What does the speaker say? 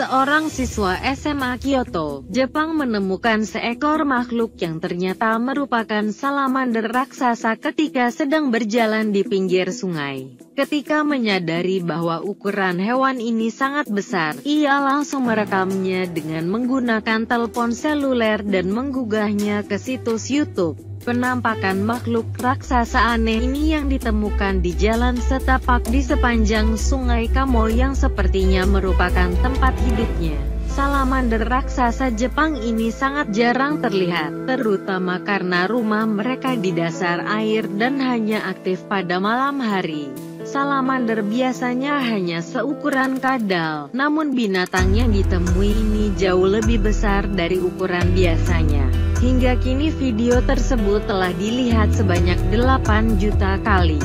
Seorang siswa SMA Kyoto, Jepang menemukan seekor makhluk yang ternyata merupakan salamander raksasa ketika sedang berjalan di pinggir sungai. Ketika menyadari bahwa ukuran hewan ini sangat besar, ia langsung merekamnya dengan menggunakan telepon seluler dan menggugahnya ke situs YouTube. Penampakan makhluk raksasa aneh ini yang ditemukan di jalan setapak di sepanjang sungai Kamo yang sepertinya merupakan tempat hidupnya. Salamander raksasa Jepang ini sangat jarang terlihat, terutama karena rumah mereka di dasar air dan hanya aktif pada malam hari. Salamander biasanya hanya seukuran kadal, namun binatang yang ditemui ini jauh lebih besar dari ukuran biasanya. Hingga kini video tersebut telah dilihat sebanyak 8 juta kali.